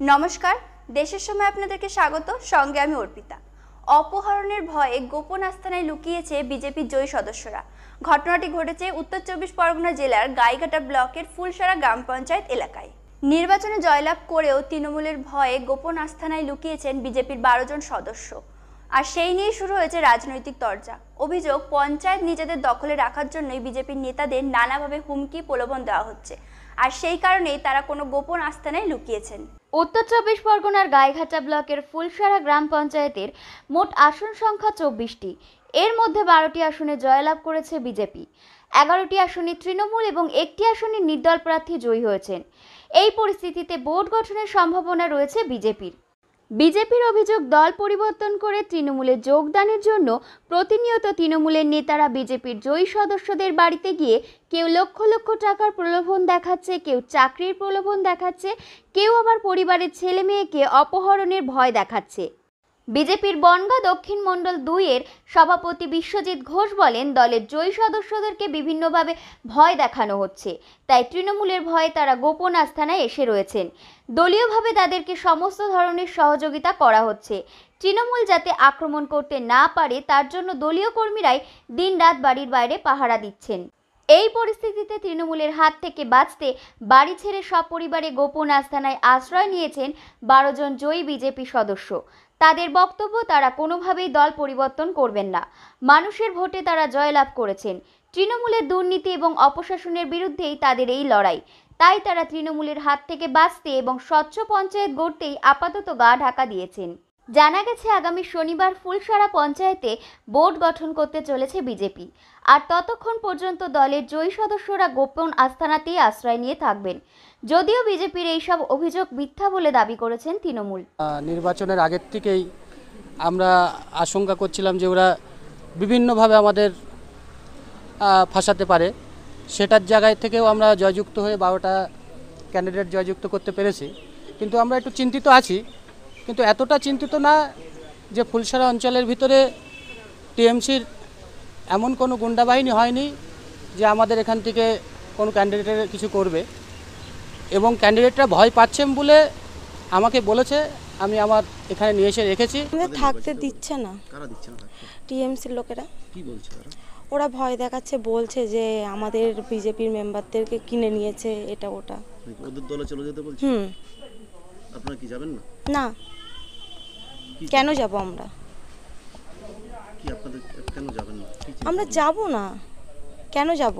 নমস্কার, দেশের সময় আপনাদেরকে স্বাগত, সঙ্গে আমি অর্পিতা। অপহরণের ভয়ে গোপন আস্থানায় লুকিয়েছে বিজেপির জয়ী সদস্যরা। ঘটনাটি ঘটেছে উত্তর চব্বিশ পরগনা জেলার গাইঘাটা ব্লকের ফুলসারা গ্রাম পঞ্চায়েত এলাকায়। নির্বাচনে জয়লাভ করেও তৃণমূলের ভয়ে গোপন আস্থানায় লুকিয়েছেন বিজেপির বারো জন সদস্য। আর সেই নিয়ে শুরু হয়েছে রাজনৈতিক তরজা। অভিযোগ, পঞ্চায়েত নিজেদের দখলে রাখার জন্যই বিজেপির নেতাদের নানাভাবে হুমকি প্রলোভন দেওয়া হচ্ছে। আর সেই কারণেই তারা কোনো গোপন আস্থানায় লুকিয়েছেন। উত্তর চব্বিশ পরগনার গাইঘাটা ব্লকের ফুলসারা গ্রাম পঞ্চায়েতের মোট আসন সংখ্যা চব্বিশটি। এর মধ্যে বারোটি আসনে জয়লাভ করেছে বিজেপি। এগারোটি আসনে তৃণমূল এবং একটি আসনে নির্দল প্রার্থী জয়ী হয়েছেন। এই পরিস্থিতিতে বোর্ড গঠনের সম্ভাবনা রয়েছে বিজেপির। বিজেপির অভিযোগ দল পরিবর্তন করে তৃণমূলে যোগদানের জন্য প্রতিনিয়ত তৃণমূলের নেতারা বিজেপির জয়ী সদস্যদের বাড়িতে গিয়ে কেউ লক্ষ লক্ষ টাকার প্রলোভন দেখাচ্ছে, কেউ চাকরির প্রলোভন দেখাচ্ছে, কেউ আবার পরিবারের ছেলে মেয়েকে অপহরণের ভয় দেখাচ্ছে। বিজেপির বনগা দক্ষিণ মণ্ডল দুইয়ের সভাপতি বিশ্বজিৎ ঘোষ বলেন, দলের জয়ী সদস্যদেরকে বিভিন্নভাবে ভয় দেখানো হচ্ছে। তাই তৃণমূলের ভয়ে তারা গোপন আস্থানায় এসে রয়েছেন। দলীয়ভাবে তাদেরকে সমস্ত ধরনের সহযোগিতা করা হচ্ছে। তৃণমূল যাতে আক্রমণ করতে না পারে, তার জন্য দলীয় কর্মীরাই দিনরাত বাড়ির বাইরে পাহারা দিচ্ছেন। এই পরিস্থিতিতে তৃণমূলের হাত থেকে বাঁচতে, বাড়ি ছেড়ে সপরিবারে গোপন আস্থানায় আশ্রয় নিয়েছেন বারো জন জয়ী বিজেপি সদস্য। তাদের বক্তব্য তারা কোনোভাবেই দল পরিবর্তন করবেন না। মানুষের ভোটে তারা জয়লাভ করেছেন। তৃণমূলের দুর্নীতি এবং অপশাসনের বিরুদ্ধেই তাদের এই লড়াই। তাই তারা তৃণমূলের হাত থেকে বাঁচতে এবং স্বচ্ছ পঞ্চায়েত গড়তেই আপাতত গা ঢাকা দিয়েছেন। জানা গেছে, আগামী শনিবার ফুলসারা পঞ্চায়েতে বোর্ড গঠন করতে চলেছে বিজেপি। আর ততক্ষণ পর্যন্ত দলের জয়ী সদস্যরা গোপন আস্থানাতেই আশ্রয় নিয়ে থাকবেন। যদিও বিজেপির এইসব অভিযোগ মিথ্যা বলে দাবি করেছেন তৃণমূল। নির্বাচনের আগের থেকেই আমরা আশঙ্কা করছিলাম যে ওরা বিভিন্নভাবে আমাদের ফাঁসাতে পারে। সেটার জায়গায় থেকেও আমরা জয়যুক্ত হয়ে বারোটা ক্যান্ডিডেট জয়যুক্ত করতে পেরেছি। কিন্তু আমরা একটু চিন্তিত আছি। কিন্তু এতটা চিন্তিত না যে ফুলসারা অঞ্চলের ভিতরে টিএমসির এমন কোনো গুন্ডা বাহিনী হয়নি যে আমাদের এখান থেকে কোনো ক্যান্ডিডেটের কিছু করবে। এবং ক্যান্ডিডেটরা ভয় পাচ্ছেন বলে আমাকে বলেছে আমি আমার এখানে নিয়ে এসে রেখেছি। থাকতে দিচ্ছে না। কারা দিচ্ছে না থাকতে? টিএমসির লোকেরা। কি বলছে ওরা ভয় দেখাচ্ছে বলছে যে আমাদের বিজেপির মেম্বারদেরকে কিনে নিয়েছে এটা ওটা। ওদের দলে চলে যেতে বলছে? হুম। আপনারা কি যাবেন না? না। কেন যাব আমরা? কি আপনাদের কেন যাবেন না? কি চিন্তা আমরা যাব না। কেন যাব?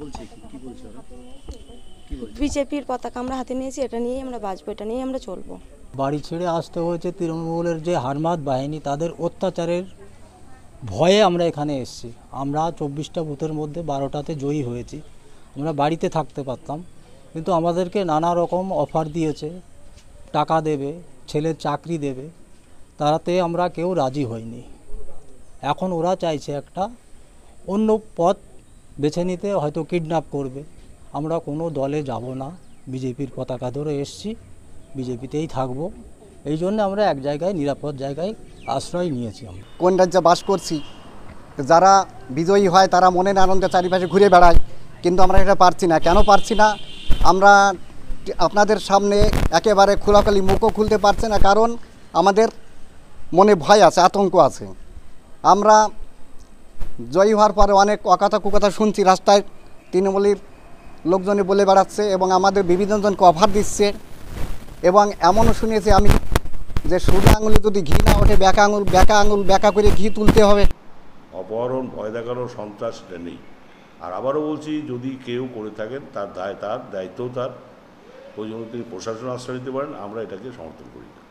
বলছে কি? কি বলছে ওরা? কি বলছে? বিজেপির পতাকা আমরা হাতে নিয়েছি এটা নিয়েই আমরা বাঁচবো এটা নিয়েই আমরা চলবো। বাড়ি ছেড়ে আসতে হয়েছে তৃণমূলের যে হারমাত বাহিনী তাদের অত্যাচারের ভয়ে আমরা এখানে এসেছি। আমরা চব্বিশটা বুথের মধ্যে বারোটাতে জয়ী হয়েছি। আমরা বাড়িতে থাকতে পারতাম কিন্তু আমাদেরকে নানা রকম অফার দিয়েছে টাকা দেবে ছেলের চাকরি দেবে তাতে আমরা কেউ রাজি হইনি। এখন ওরা চাইছে একটা অন্য পথ বেছে নিতে, হয়তো কিডন্যাপ করবে। আমরা কোনো দলে যাব না। বিজেপির পতাকা ধরে এসছি, বিজেপিতেই থাকব। এই জন্য আমরা এক জায়গায়, নিরাপদ জায়গায় আশ্রয় নিয়েছি আমরা। কোন রাজ্যে বাস করছি? যারা বিজয়ী হয়, তারা মনের আনন্দে চারিপাশে ঘুরে বেড়ায়, কিন্তু আমরা এটা পারছি না। কেন পারছি না? আমরা আপনাদের সামনে একেবারে খোলাখালি মুখও খুলতে পারছে না, কারণ আমাদের মনে ভয় আছে, আতঙ্ক আছে। আমরা জয়ী হওয়ার পরে অনেক অকথা কুকথা শুনছি, রাস্তায় তৃণমূলের লোকজনে বলে বেড়াচ্ছে এবং আমাদের বিভিন্নজনকে অফার দিচ্ছে এবং এমনও শুনেছি আমি যে সোজা আঙুলে যদি ঘি না ওঠে ব্যাকা আঙুল ব্যাকা আঙুল ব্যাকা করে ঘি তুলতে হবে। অপহরণ, ভয় দেখানো সন্ত্রাস নেই। আর আবারও বলছি, যদি কেউ করে থাকেন, তার দায় তার দায়িত্ব তার। জন্য তিনি প্রশাসন আশ্রয় দিতে পারেন আমরা এটাকে সমর্থন করি। না